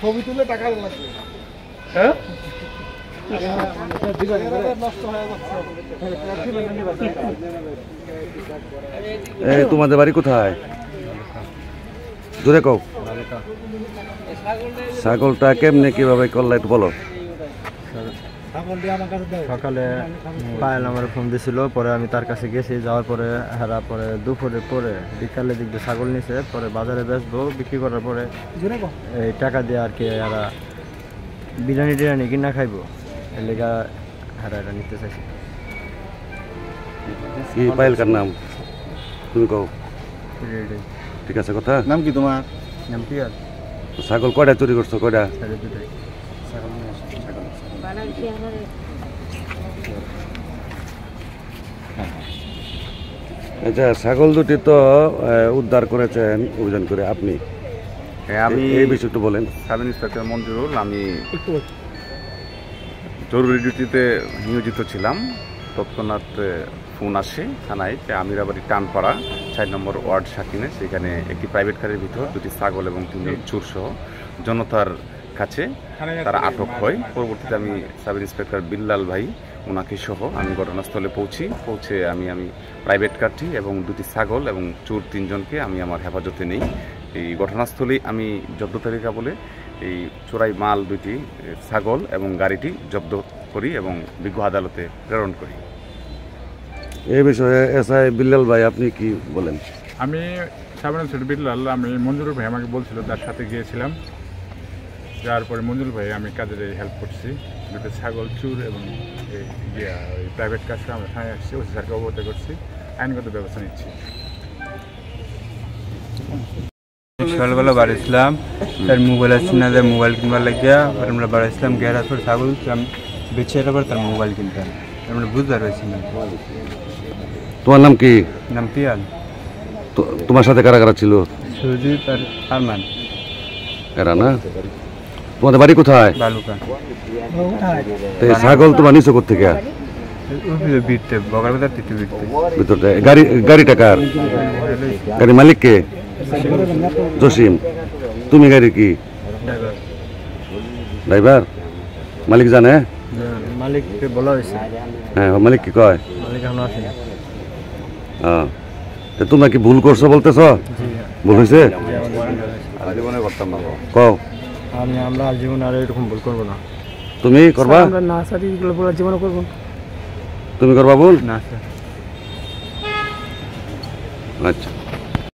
ছবি তুলে টাকা লাগবে। হ্যাঁ? তোমাদের বাড়ি কোথায়? জোরে কও। ছাগলটা কেমনে, কীভাবে করলে বলো। সকালে পায়েল আমার ফোন দিছিল পরে আমি তার কাছে গেছি যাওয়ার পরে হারা পরে দুপুরে পরে বিকালে দিক দিয়ে ছাগল নিছে পরে বাজারে বেচবো বিক্রি করার পরে এই টাকা দিয়ে আর কি হারা বিরিয়ানি টিরিয়ানি কিনা খাইবো এর লেগা হারা এটা নিতে চাইছি। কি পাইলকার নাম? তুমি কও। ঠিক আছে কথা? নাম কি তোমার? নাম কি আর? ছাগল কয়টা চুরি করছ কয়টা? আচ্ছা ছাগল দুটি তো উদ্ধার করেছেন অভিযান করে আপনি। হ্যাঁ আমি এই বিষয়ে বলেন। সাব ইন্সপেক্টর মঞ্জুরুল আমি জরুরি ডিউটিতে নিয়োজিত ছিলাম। তৎক্ষণাৎ ফোন আসে থানায় যে আমিরাবাড়ি টানপাড়া চার নম্বর ওয়ার্ড সাকিনে সেখানে একটি প্রাইভেট কারের ভিতর দুটি ছাগল এবং তিনজন চোর সহ জনতার কাছে তারা আটক হয়। পরবর্তীতে আমি সাব ইন্সপেক্টর বিল্লাল ভাই ওনাকে সহ আমি ঘটনাস্থলে পৌঁছি। পৌঁছে আমি আমি প্রাইভেট কারটি এবং দুটি ছাগল এবং চোর তিনজনকে আমি আমার হেফাজতে নেই। এই ঘটনাস্থলেই আমি জব্দ তালিকা বলে এই চোরাই মাল দুটি ছাগল এবং গাড়িটি জব্দ করি এবং বিজ্ঞ আদালতে প্রেরণ করি। এই বিষয়ে এস আই বিল্লাল ভাই আপনি কি বলেন? আমি সাবান বিল্লাল আমি মঞ্জুর ভাই আমাকে বলছিল তার সাথে গিয়েছিলাম। যাওয়ার পরে মঞ্জুর ভাই আমি কাজের হেল্প করছি। দুটো ছাগল চুর এবং এই ইয়ে, প্রাইভেট কাজটা আমরা থানায় আসছি। ওসি স্যারকে অবগত করছি। আইনগত ব্যবস্থা নিচ্ছি। সকালবেলা বাড়িছিলাম তার মোবাইল আসছে না তার মোবাইল কিনবার লাগিয়া। পরে আমরা বাড়িছিলাম গেরাজ করে ছাগল বেছে পরে তার মোবাইল কিনতাম। আমরা বুঝতে পারছি না। তোমার নাম কি? নাম পিয়াল। তো- তোমার সাথে কারা কারা ছিল? সুজিত আর আরমান। এরা না? তোমাদের বাড়ি কোথায়? বালুকা তো ছাগল তোমার নিচে থেকে বিটতে তিতে বিটতে। ভিতরটা গাড়ি গাড়িটা কার? গাড়ি মালিক কে? জসিম। তুমি গাড়ি কি? ড্রাইভার। মালিক জানে? মালিককে বলা হয়েছে। হ্যাঁ মালিক কি কয়? মালিক এখন আসে হ্যাঁ তো তোমরা কি ভুল করছ বলতেছ? ভুল হয়েছে? কও। আমি আমরা জীবন আর এরকম ভুল করব না। তুমি করবা? আমরা না স্যার এগুলো বলার জীবনে করব। তুমি করবা ভুল? না স্যার। আচ্ছা।